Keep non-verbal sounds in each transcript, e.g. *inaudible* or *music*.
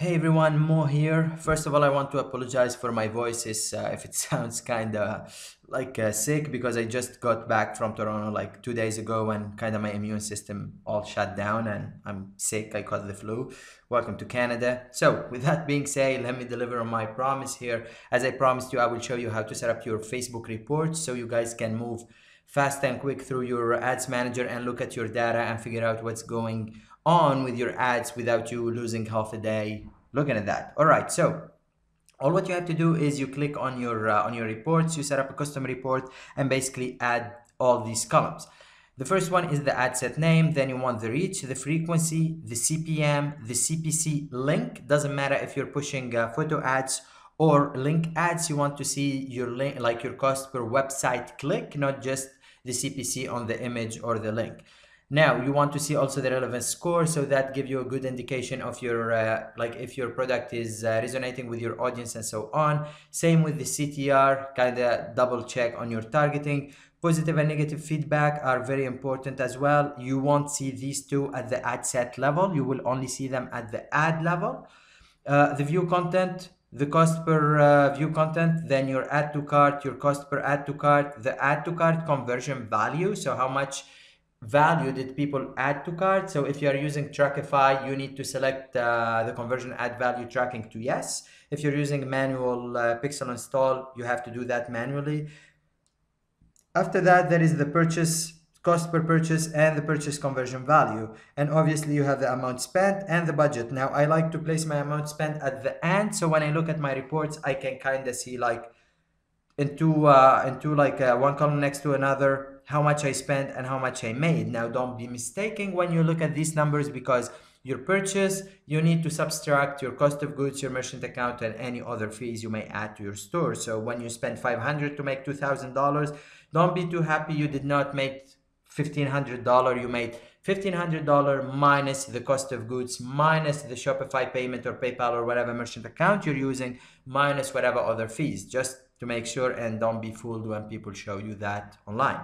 Hey everyone, Mo here. First of all, I want to apologize for my voice is, uh, if it *laughs* sounds kind of like uh, sick because I just got back from Toronto like two days ago and kind of my immune system all shut down and I'm sick. I caught the flu. Welcome to Canada. So, with that being said, let me deliver on my promise here. As I promised you, I will show you how to set up your Facebook reports so you guys can move fast and quick through your ads manager and look at your data and figure out what's going on with your ads without you losing half a day looking at that. All right, so all what you have to do is you click on your uh, on your reports, you set up a custom report and basically add all these columns. The first one is the ad set name, then you want the reach, the frequency, the CPM, the CPC link. Doesn't matter if you're pushing uh, photo ads or link ads, you want to see your link, like your cost per website click, not just the CPC on the image or the link. Now you want to see also the relevance score, so that give you a good indication of your uh, like if your product is uh, resonating with your audience and so on. Same with the CTR, kind of double check on your targeting. Positive and negative feedback are very important as well. You won't see these two at the ad set level. You will only see them at the ad level. Uh, the view content, the cost per uh, view content, then your add to cart, your cost per add to cart, the add to cart conversion value. So how much value did people add to cart. So if you are using Trackify, you need to select uh, the conversion add value tracking to yes. If you're using manual uh, pixel install, you have to do that manually. After that, there is the purchase cost per purchase and the purchase conversion value. And obviously you have the amount spent and the budget. Now I like to place my amount spent at the end. So when I look at my reports, I can kind of see like into, uh, into like uh, one column next to another, how much I spent and how much I made. Now, don't be mistaken when you look at these numbers because your purchase, you need to subtract your cost of goods, your merchant account, and any other fees you may add to your store. So when you spend 500 to make $2,000, don't be too happy you did not make $1,500. You made $1,500 minus the cost of goods, minus the Shopify payment or PayPal or whatever merchant account you're using, minus whatever other fees, just to make sure and don't be fooled when people show you that online.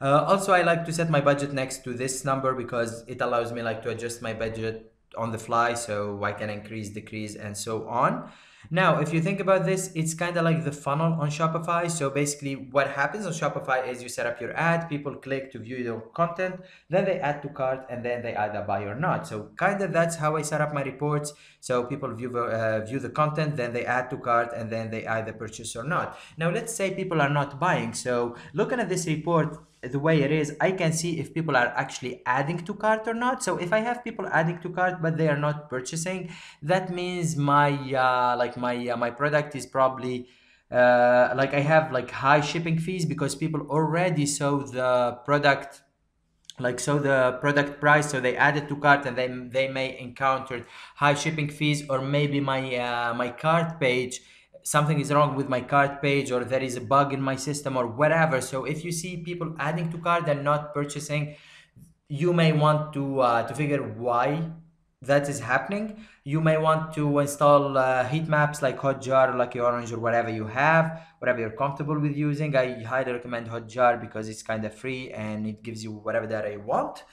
Uh, also, I like to set my budget next to this number because it allows me like to adjust my budget on the fly so I can increase, decrease, and so on. Now, if you think about this, it's kind of like the funnel on Shopify. So basically what happens on Shopify is you set up your ad, people click to view your content, then they add to cart and then they either buy or not. So kind of that's how I set up my reports. So people view, uh, view the content, then they add to cart and then they either purchase or not. Now, let's say people are not buying. So looking at this report, the way it is, I can see if people are actually adding to cart or not. So if I have people adding to cart but they are not purchasing, that means my uh, like my uh, my product is probably uh, like I have like high shipping fees because people already saw the product like so the product price so they added to cart and they they may encounter high shipping fees or maybe my uh, my cart page something is wrong with my cart page or there is a bug in my system or whatever. So if you see people adding to cart and not purchasing you may want to uh, to figure why that is happening. You may want to install uh, heat maps like hotjar lucky orange or whatever you have whatever you're comfortable with using. I highly recommend hotjar because it's kind of free and it gives you whatever data you want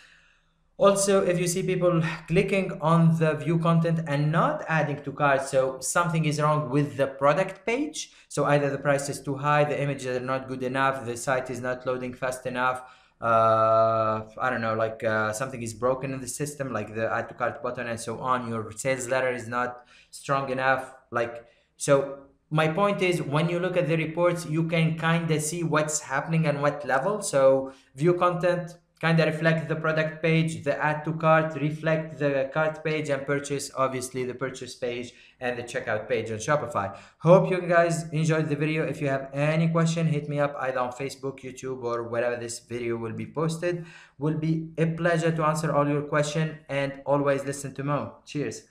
also, if you see people clicking on the view content and not adding to cart, so something is wrong with the product page. So either the price is too high, the images are not good enough, the site is not loading fast enough. Uh, I don't know, like uh, something is broken in the system, like the add to cart button and so on. Your sales letter is not strong enough. Like, so my point is when you look at the reports, you can kind of see what's happening and what level. So view content, kind of reflect the product page, the add to cart, reflect the cart page and purchase, obviously the purchase page and the checkout page on Shopify. Hope you guys enjoyed the video. If you have any question, hit me up either on Facebook, YouTube, or wherever this video will be posted. Will be a pleasure to answer all your question and always listen to Mo. Cheers.